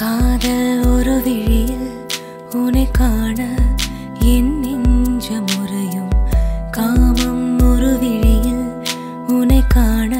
காதல் ஒரு விழியில் உனை காண என் நெஞ்ச முறையும் காமம் ஒரு விழியில் உனை காண